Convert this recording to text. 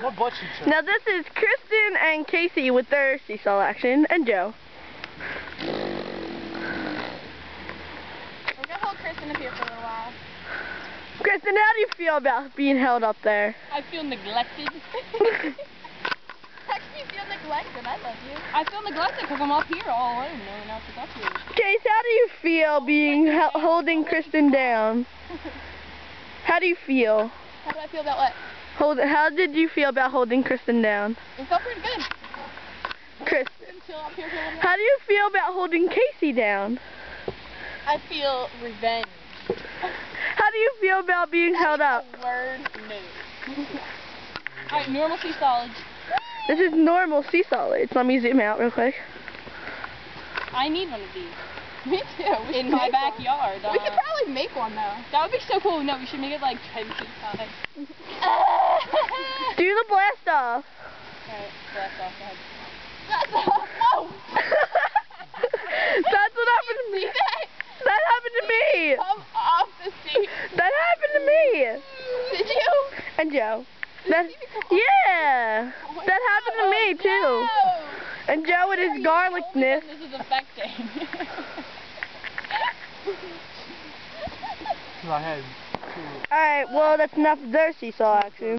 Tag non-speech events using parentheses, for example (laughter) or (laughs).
What butt cheeks Now this is Kristen and Casey with their seesaw action, and Joe. We're gonna hold Kristen up here for a little while. Kristen, how do you feel about being held up there? I feel neglected. How can you feel neglected? I love you. I feel neglected because I'm up here all alone. No one else is up here. Case, how do you feel being hel- holding Kristen down? (laughs) How do you feel? How do I feel about what? Hold. How did you feel about holding Kristen down? It felt pretty good. Kristen, here for a little bit. how do you feel about holding Casey down? I feel revenge. How do you feel about being held up? Word no. Alright, normal sea solids. This is normal sea solids. Let me zoom out real quick. I need one of these. (laughs) Me too. We In my make one. backyard. We could uh, probably make one though. That would be so cool. No, we should make it like 10 feet high. (laughs) Do the blast off. Alright, (laughs) off. Go. That's what happened to me. That? That happened to me. Come off the seat. That happened to me. Did you? And Joe. Did That, you see me come off? yeah. Oh my That happened to me Oh, too. no. And Joe with his garlicness. This is affecting. (laughs) I had. Alright, well that's enough of their seesaw action.